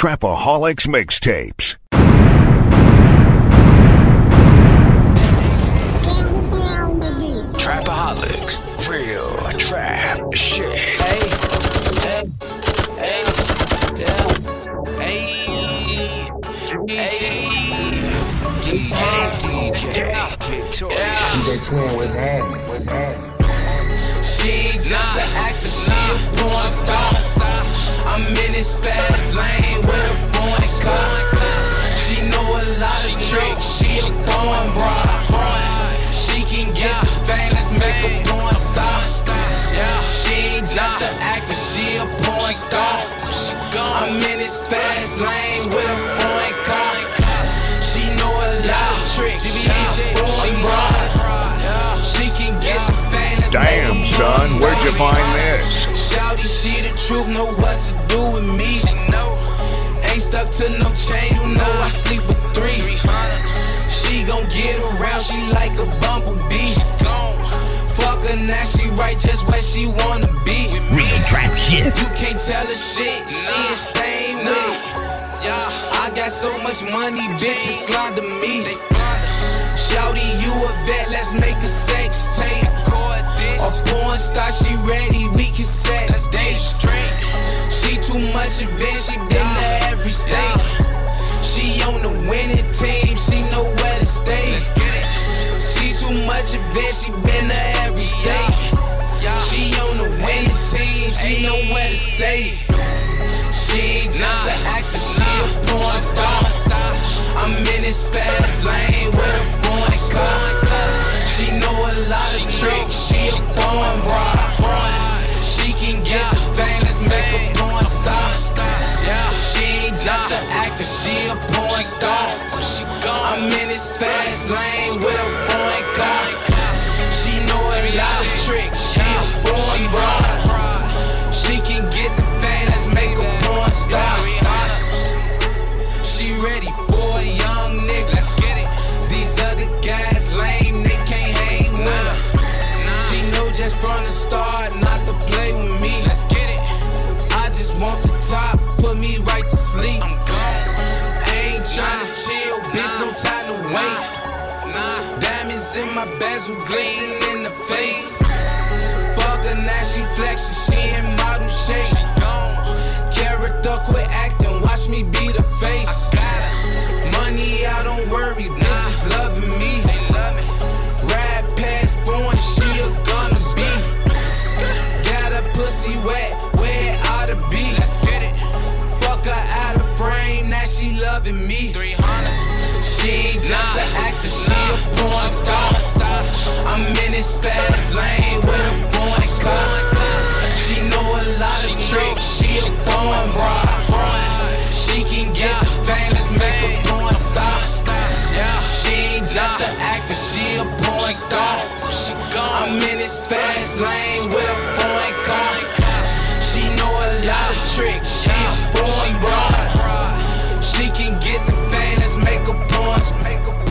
Trapaholics Mixtapes. Trapaholics, real trap shit. Hey, hey, hey, yeah, hey, hey, DJ Victoria. DJ Twin, what's happening? What's happening? She ain't just an actor, she a porn star. I'm in this fast lane with a foreign car. She know a lot of tricks, she a foreign broad. She can get the make a porn star. She ain't just an actor, she a porn star. I'm in this fast lane with a foreign car. Son, star. where'd find this? Shouty, she the truth, know what to do with me. She know. Ain't stuck to no chain, you know I sleep with three. She gon' get around, she like a bumblebee. She gon' fuck her now, she right just where she wanna be. Real trap shit. You can't tell her shit, she insane with it. Yeah, I got so much money, bitches fly to me. Shouty, you a vet, let's make a sex tape. A porn star, she ready, we can set date straight. She too much advanced, she been to every state. She on the winning team, she know where to stay. She too much advanced, she been to every state. She on the winning team, she know where to stay. She ain't just an actor, she a porn star. I'm in this fast lane with a car. She know a lot of tricks, she a foreign broad. She can get the fame, let's make a porn star. Yeah, she ain't just an actor, she a porn star. I'm in this fast lane with a foreign car. From the start not to play with me. Let's get it. I just want the top, put me right to sleep. I'm gone. I ain't tryna chill, bitch, no time to waste. Nah, diamonds in my bezel, glisten in the face. Fuck her now, she flexing, she in model shape. She gone. Character, quit acting, watch me be the face. Got her. Money, I don't worry, bitches loving me. She loving me. 300. She ain't just an actor, she a porn star. I'm in this fast lane with a foreign car. She know a lot of tricks, she a foreign broad. She can get the fame, let's make a porn star. Yeah, she ain't just an actor, she a porn star. I'm in this fast lane with a foreign car. She know a lot of tricks, porn, make a